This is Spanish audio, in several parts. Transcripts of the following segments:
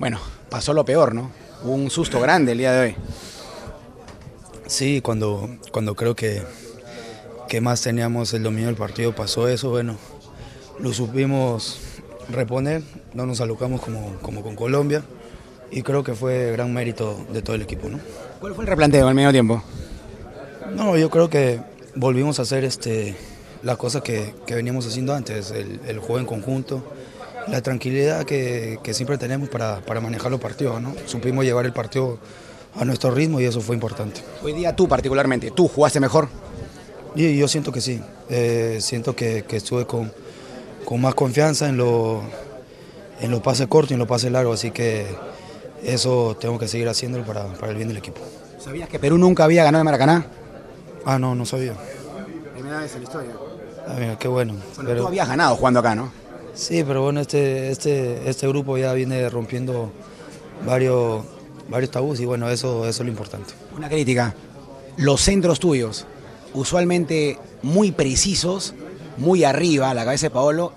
Bueno, pasó lo peor, ¿no? Hubo un susto grande el día de hoy. Sí, cuando, cuando creo que, que más teníamos el dominio del partido pasó eso, bueno, lo supimos reponer, no nos alocamos como, como con Colombia y creo que fue gran mérito de todo el equipo. ¿no? ¿Cuál fue el replanteo al medio tiempo? No, yo creo que volvimos a hacer este, las cosas que, que veníamos haciendo antes, el, el juego en conjunto, la tranquilidad que, que siempre tenemos para, para, manejar los partidos. ¿no? Supimos llevar el partido a nuestro ritmo y eso fue importante. Hoy día tú particularmente, ¿tú jugaste mejor? Y yo siento que sí, eh, siento que, que estuve con, con, más confianza en los en los pases cortos y en los pases largos, así que eso tengo que seguir haciéndolo para, para el bien del equipo. ¿Sabías que Perú nunca había ganado en Maracaná? Ah, no, no sabía. Primera vez en la historia. Ah, mira, qué bueno. bueno pero... Tú habías ganado jugando acá, ¿no? Sí, pero bueno, este, este, este grupo ya viene rompiendo varios, varios tabús y bueno, eso, eso es lo importante. Una crítica. Los centros tuyos, usualmente muy precisos, muy arriba, a la cabeza de Paolo,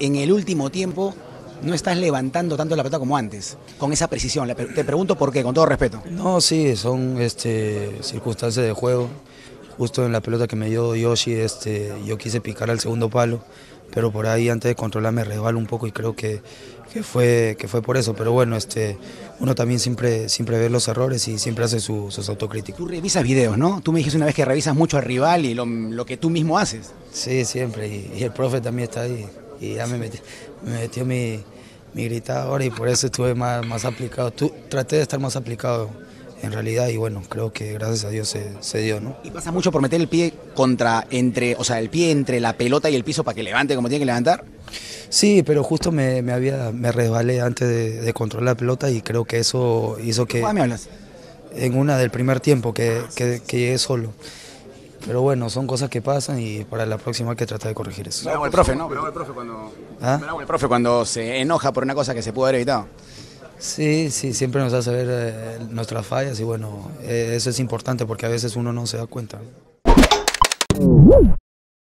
en el último tiempo no estás levantando tanto la pelota como antes, con esa precisión. Te pregunto por qué, con todo respeto. No, sí, son este, circunstancias de juego. Justo en la pelota que me dio Yoshi, este, yo quise picar al segundo palo, pero por ahí antes de controlar me resbalo un poco y creo que, que, fue, que fue por eso. Pero bueno, este, uno también siempre, siempre ve los errores y siempre hace su, sus autocríticas. Tú revisas videos, ¿no? Tú me dijiste una vez que revisas mucho al rival y lo, lo que tú mismo haces. Sí, siempre. Y, y, el profe también está ahí. Y ya me metió, me metió mi, mi gritadora y por eso estuve más, más aplicado. Tú, traté de estar más aplicado en realidad y bueno, creo que gracias a Dios se, se, dio, ¿no? Y pasa mucho por meter el pie contra, entre, o sea, el pie entre la pelota y el piso para que levante como tiene que levantar. Sí, pero justo me, me había, me resbalé antes de, de, controlar la pelota y creo que eso hizo que... ¿Cómo me hablas? En una del primer tiempo que, que, que llegué solo. Pero bueno, son cosas que pasan y para la próxima hay que tratar de corregir eso. Bravo el profe, ¿no? Bravo el profe cuando, ¿Ah? el profe cuando se enoja por una cosa que se pudo haber evitado. Sí, sí, siempre nos hace ver eh, nuestras fallas y bueno, eh, eso es importante porque a veces uno no se da cuenta.